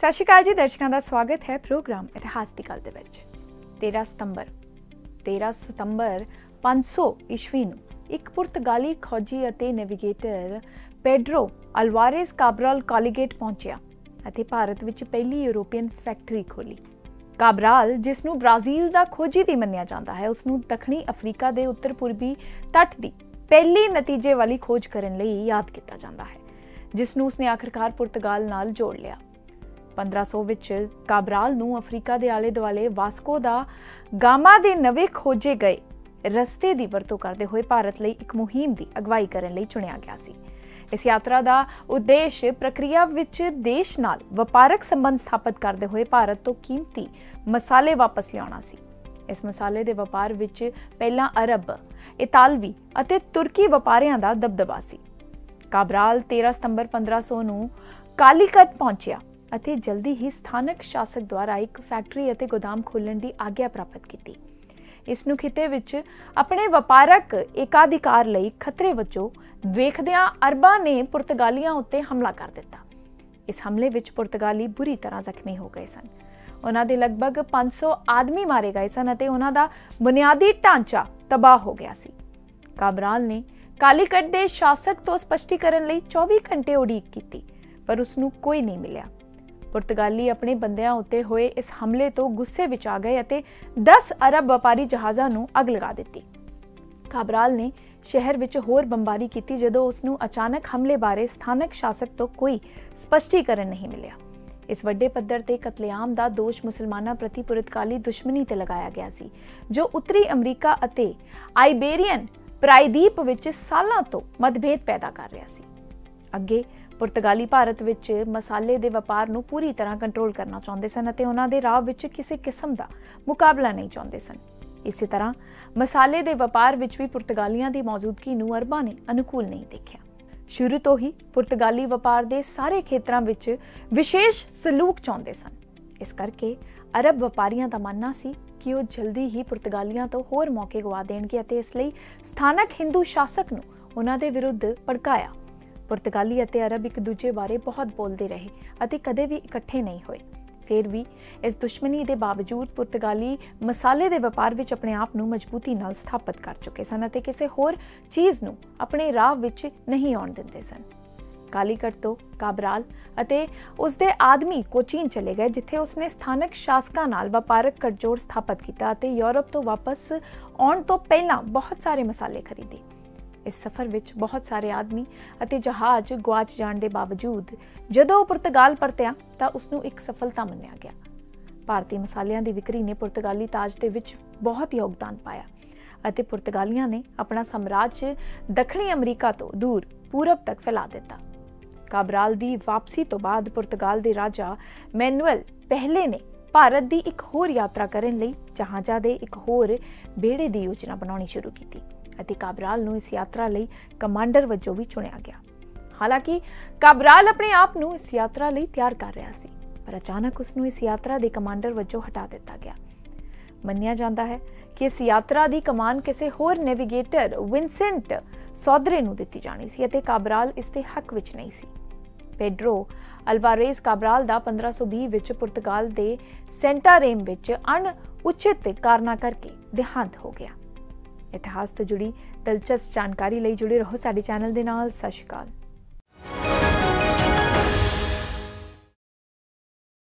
ਸਤਿ ਸ਼੍ਰੀ ਅਕਾਲ ਜੀ, ਦਰਸ਼ਕਾਂ ਦਾ ਸਵਾਗਤ ਹੈ ਪ੍ਰੋਗਰਾਮ ਇਤਿਹਾਸ ਦੀ ਗੱਲ ਦੇ ਵਿੱਚ। 13 ਸਤੰਬਰ 13 ਸਤੰਬਰ 500 ਈਸਵੀ ਨੂੰ ਇੱਕ ਪੁਰਤਗਾਲੀ ਖੋਜੀ ਅਤੇ ਨੈਵੀਗੇਟਰ ਪੈਡਰੋ ਅਲਵਾਰੇਸ ਕਾਬਰਾਲ ਕਾਲੀਗੇਟ ਪਹੁੰਚਿਆ ਅਤੇ ਭਾਰਤ ਵਿੱਚ ਪਹਿਲੀ ਯੂਰੋਪੀਅਨ ਫੈਕਟਰੀ ਖੋਲੀ ਕਾਬਰਾਲ, ਜਿਸ ਨੂੰ ਬ੍ਰਾਜ਼ੀਲ ਦਾ ਖੋਜੀ ਵੀ ਮੰਨਿਆ ਜਾਂਦਾ ਹੈ, ਉਸ ਨੂੰ ਦੱਖਣੀ ਅਫਰੀਕਾ ਦੇ ਉੱਤਰ ਪੂਰਬੀ ਤੱਟ ਦੀ ਪਹਿਲੀ ਨਤੀਜੇ ਵਾਲੀ ਖੋਜ ਕਰਨ ਲਈ ਯਾਦ ਕੀਤਾ ਜਾਂਦਾ ਹੈ, ਜਿਸ ਨੂੰ ਉਸਨੇ ਆਖਰਕਾਰ ਪੁਰਤਗਾਲ ਨਾਲ ਜੋੜ ਲਿਆ। 1500 ਵਿੱਚ ਕਾਬਰਾਲ ਨੂੰ ਅਫਰੀਕਾ ਦੇ ਆਲੇ-ਦੁਆਲੇ ਵਾਸਕੋ ਦਾ ਗਾਮਾ ਦੇ ਨਵੇਂ ਖੋਜੇ ਗਏ। ਰਸਤੇ ਦੀ ਵਰਤੋਂ ਕਰਦੇ ਹੋਏ ਭਾਰਤ ਲਈ ਇੱਕ ਮੁਹਿੰਮ ਦੀ ਅਗਵਾਈ ਕਰਨ ਲਈ ਚੁਣਿਆ ਗਿਆ ਸੀ। ਇਸ ਯਾਤਰਾ ਦਾ ਉਦੇਸ਼ ਪ੍ਰਕਿਰਿਆ ਵਿੱਚ ਦੇਸ਼ ਨਾਲ ਵਪਾਰਕ ਸੰਬੰਧ ਸਥਾਪਿਤ ਕਰਦੇ ਹੋਏ ਭਾਰਤ ਤੋਂ ਕੀਮਤੀ ਮਸਾਲੇ ਵਾਪਸ ਲਿਆਉਣਾ ਸੀ। ਇਸ ਮਸਾਲੇ ਦੇ ਵਪਾਰ ਵਿੱਚ ਪਹਿਲਾਂ ਅਰਬ, ਇਤਾਲਵੀ ਅਤੇ ਤੁਰਕੀ ਵਪਾਰੀਆਂ ਦਾ ਦਬਦਬਾ ਸੀ। ਕਾਬਰਾਲ 13 ਸਤੰਬਰ 1500 ਨੂੰ ਕਾਲੀਕਟ ਪਹੁੰਚਿਆ। ਅਤੇ ਜਲਦੀ ਹੀ ਸਥਾਨਕ ਸ਼ਾਸਕ ਦੁਆਰਾ ਇੱਕ ਫੈਕਟਰੀ ਅਤੇ ਗੋਦਾਮ ਖੋਲ੍ਹਣ ਦੀ ਆਗਿਆ ਪ੍ਰਾਪਤ ਕੀਤੀ। ਇਸ ਨੂੰ ਖਿੱਤੇ ਵਿੱਚ ਆਪਣੇ ਵਪਾਰਕ ਏਕਾਧਿਕਾਰ ਲਈ ਖਤਰੇ ਵਜੋਂ ਵੇਖਦਿਆਂ ਅਰਬਾਂ ਨੇ ਪੁਰਤਗਾਲੀਆਂ ਉੱਤੇ ਹਮਲਾ ਕਰ ਦਿੱਤਾ। ਇਸ ਹਮਲੇ ਵਿੱਚ ਪੁਰਤਗਾਲੀ ਬੁਰੀ ਤਰ੍ਹਾਂ ਜ਼ਖਮੀ ਹੋ ਗਏ ਸਨ। ਉਹਨਾਂ ਦੇ ਲਗਭਗ 500 ਆਦਮੀ ਮਾਰੇ ਗਏ ਸਨ ਅਤੇ ਉਹਨਾਂ ਦਾ ਬੁਨਿਆਦੀ ਢਾਂਚਾ ਤਬਾਹ ਹੋ ਗਿਆ ਸੀ। ਕਾਬਰਾਲ ਨੇ ਕਾਲੀਕਟ ਦੇ ਸ਼ਾਸਕ ਤੋਂ ਸਪਸ਼ਟੀਕਰਨ ਲਈ 24 ਘੰਟੇ ਉਡੀਕ ਕੀਤੀ, ਪਰ ਉਸ ਨੂੰ ਕੋਈ ਨਹੀਂ ਮਿਲਿਆ। ਪੁਰਤਗਾਲੀ ਆਪਣੇ ਬੰਦਿਆਂ ਉੱਤੇ ਹੋਏ ਇਸ ਹਮਲੇ ਤੋਂ ਗੁੱਸੇ ਵਿੱਚ ਆ ਗਏ ਅਤੇ 10 ਅਰਬ ਵਪਾਰੀ ਜਹਾਜ਼ਾਂ ਨੂੰ ਅੱਗ ਲਗਾ ਦਿੱਤੀ। ਕਾਬਰਾਲ ਨੇ ਸ਼ਹਿਰ ਵਿੱਚ ਹੋਰ ਬੰਬਾਰੀ ਕੀਤੀ ਜਦੋਂ ਉਸ ਨੂੰ ਅਚਾਨਕ ਹਮਲੇ ਬਾਰੇ ਸਥਾਨਕ ਸ਼ਾਸਕ ਤੋਂ ਕੋਈ ਸਪਸ਼ਟੀਕਰਨ ਨਹੀਂ ਮਿਲਿਆ। ਇਸ ਵੱਡੇ ਪੱਧਰ ਤੇ ਕਤਲੇਆਮ ਦਾ ਦੋਸ਼ ਮੁਸਲਮਾਨਾਂ ਪ੍ਰਤੀ ਪੁਰਤਗਾਲੀ ਦੁਸ਼ਮਣੀ ਤੇ ਲਗਾਇਆ ਗਿਆ ਸੀ, ਜੋ ਉੱਤਰੀ ਅਮਰੀਕਾ ਅਤੇ ਆਈਬੇਰੀਅਨ ਪ੍ਰਾਇਦੀਪ ਵਿੱਚ ਸਾਲਾਂ ਤੋਂ ਮਤਭੇਦ ਪੈਦਾ ਕਰ ਰਿਹਾ ਸੀ। ਅੱਗੇ ਪੁਰਤਗਾਲੀ ਭਾਰਤ ਵਿੱਚ ਮਸਾਲੇ ਦੇ ਵਪਾਰ ਨੂੰ ਪੂਰੀ ਤਰ੍ਹਾਂ ਕੰਟਰੋਲ ਕਰਨਾ ਚਾਹੁੰਦੇ ਸਨ ਅਤੇ ਉਹਨਾਂ ਦੇ ਰਾਹ ਵਿੱਚ ਕਿਸੇ ਕਿਸਮ ਦਾ ਮੁਕਾਬਲਾ ਨਹੀਂ ਚਾਹੁੰਦੇ ਸਨ। ਇਸੇ ਤਰ੍ਹਾਂ ਮਸਾਲੇ ਦੇ ਵਪਾਰ ਵਿੱਚ ਵੀ ਪੁਰਤਗਾਲੀਆਂ ਦੀ ਮੌਜੂਦਗੀ ਨੂੰ ਅਰਬਾਂ ਨੇ ਅਨੁਕੂਲ ਨਹੀਂ ਦੇਖਿਆ। ਸ਼ੁਰੂ ਤੋਂ ਹੀ ਪੁਰਤਗਾਲੀ ਵਪਾਰ ਦੇ ਸਾਰੇ ਖੇਤਰਾਂ ਵਿੱਚ ਵਿਸ਼ੇਸ਼ ਸਲੂਕ ਚਾਹੁੰਦੇ ਸਨ। ਇਸ ਕਰਕੇ ਅਰਬ ਵਪਾਰੀਆਂ ਦਾ ਮੰਨਣਾ ਸੀ ਕਿ ਉਹ ਜਲਦੀ ਹੀ ਪੁਰਤਗਾਲੀਆਂ ਤੋਂ ਹੋਰ ਮੌਕੇ ਗਵਾ ਦੇਣਗੇ ਅਤੇ ਇਸ ਲਈ ਸਥਾਨਕ ਹਿੰਦੂ ਸ਼ਾਸਕ ਨੂੰ ਉਹਨਾਂ ਦੇ ਵਿਰੁੱਧ ਭੜਕਾਇਆ ਪੁਰਤਗਾਲੀ ਅਤੇ ਅਰਬ ਇੱਕ ਦੂਜੇ ਬਾਰੇ ਬਹੁਤ ਬੋਲਦੇ ਰਹੇ ਅਤੇ ਕਦੇ ਵੀ ਇਕੱਠੇ ਨਹੀਂ ਹੋਏ। ਫਿਰ ਵੀ ਇਸ ਦੁਸ਼ਮਣੀ ਦੇ ਬਾਵਜੂਦ ਪੁਰਤਗਾਲੀ ਮਸਾਲੇ ਦੇ ਵਪਾਰ ਵਿੱਚ ਆਪਣੇ ਆਪ ਨੂੰ ਮਜ਼ਬੂਤੀ ਨਾਲ ਸਥਾਪਿਤ ਕਰ ਚੁੱਕੇ ਸਨ ਅਤੇ ਕਿਸੇ ਹੋਰ ਚੀਜ਼ ਨੂੰ ਆਪਣੇ ਰਾਹ ਵਿੱਚ ਨਹੀਂ ਆਉਣ ਦਿੰਦੇ ਸਨ। ਕਾਲੀਕਟ ਤੋਂ ਕਾਬਰਾਲ ਅਤੇ ਉਸ ਦੇ ਆਦਮੀ ਕੋਚੀਨ ਚਲੇ ਗਏ, ਜਿੱਥੇ ਉਸਨੇ ਸਥਾਨਕ ਸ਼ਾਸਕਾਂ ਨਾਲ ਵਪਾਰਕ ਗੱਠਜੋੜ ਸਥਾਪਿਤ ਕੀਤਾ ਅਤੇ ਯੂਰਪ ਤੋਂ ਵਾਪਸ ਆਉਣ ਤੋਂ ਪਹਿਲਾਂ ਬਹੁਤ ਸਾਰੇ ਮਸਾਲੇ ਖਰੀਦੇ। ਇਸ ਸਫ਼ਰ ਵਿੱਚ ਬਹੁਤ ਸਾਰੇ ਆਦਮੀ ਅਤੇ ਜਹਾਜ਼ ਗਵਾਚ ਜਾਣ ਦੇ ਬਾਵਜੂਦ ਜਦੋਂ ਉਹ ਪੁਰਤਗਾਲ ਪਰਤਿਆ ਤਾਂ ਉਸ ਨੂੰ ਇੱਕ ਸਫਲਤਾ ਮੰਨਿਆ ਗਿਆ। ਭਾਰਤੀ ਮਸਾਲਿਆਂ ਦੀ ਵਿਕਰੀ ਨੇ ਪੁਰਤਗਾਲੀ ਤਾਜ ਦੇ ਵਿੱਚ ਬਹੁਤ ਯੋਗਦਾਨ ਪਾਇਆ ਅਤੇ ਪੁਰਤਗਾਲੀਆਂ ਨੇ ਆਪਣਾ ਸਾਮਰਾਜ ਦੱਖਣੀ ਅਮਰੀਕਾ ਤੋਂ ਦੂਰ ਪੂਰਬ ਤੱਕ ਫੈਲਾ ਦਿੱਤਾ। ਕਾਬਰਾਲ ਦੀ ਵਾਪਸੀ ਤੋਂ ਬਾਅਦ ਪੁਰਤਗਾਲ ਦੇ ਰਾਜਾ ਮੈਨੂਅਲ ਪਹਿਲੇ ਨੇ ਭਾਰਤ ਦੀ ਇੱਕ ਹੋਰ ਯਾਤਰਾ ਕਰਨ ਲਈ ਜਹਾਜ਼ਾਂ ਦੇ ਇੱਕ ਹੋਰ ਬੇੜੇ ਦੀ ਯੋਜਨਾ ਬਣਾਉਣੀ ਸ਼ੁਰੂ ਕੀਤੀ। ਅਤੇ ਕਾਬਰਾਲ ਨੂੰ ਇਸ ਯਾਤਰਾ ਲਈ ਕਮਾਂਡਰ ਵਜੋਂ ਵੀ ਚੁਣਿਆ ਗਿਆ। ਹਾਲਾਂਕਿ, ਕਾਬਰਾਲ ਆਪਣੇ ਆਪ ਨੂੰ ਇਸ ਯਾਤਰਾ ਲਈ ਤਿਆਰ ਕਰ ਰਿਹਾ ਸੀ, ਪਰ ਅਚਾਨਕ ਉਸ ਨੂੰ ਇਸ ਯਾਤਰਾ ਦੇ ਕਮਾਂਡਰ ਵਜੋਂ ਹਟਾ ਦਿੱਤਾ ਗਿਆ। ਮੰਨਿਆ ਜਾਂਦਾ ਹੈ ਕਿ ਇਸ ਯਾਤਰਾ ਦੀ ਕਮਾਨ ਕਿਸੇ ਹੋਰ ਨੈਵੀਗੇਟਰ ਵਿਨਸੈਂਟ ਸੌਦਰੇ ਨੂੰ ਦਿੱਤੀ ਜਾਣੀ ਸੀ ਅਤੇ ਕਾਬਰਾਲ ਇਸ ਦੇ ਹੱਕ ਵਿੱਚ ਨਹੀਂ ਸੀ। ਪੈਡਰੋ ਅਲਵਾਰੇਸ ਕਾਬਰਾਲ ਦਾ 1520 ਵਿੱਚ ਪੁਰਤਗਾਲ ਦੇ ਸੈਂਟਾਰੇਮ ਵਿੱਚ ਅਣ ਉਚਿਤ ਕਾਰਨਾ ਕਰਕੇ ਦੇਹਾਂਤ ਹੋ ਗਿਆ। ਇਤਿਹਾਸ ਤੋਂ ਜੁੜੀ ਦਿਲਚਸਪ ਜਾਣਕਾਰੀ ਲਈ ਜੁੜੇ ਰਹੋ ਸਾਡੇ ਚੈਨਲ ਦੇ ਨਾਲ। ਸਤਿ ਸ਼੍ਰੀ ਅਕਾਲ।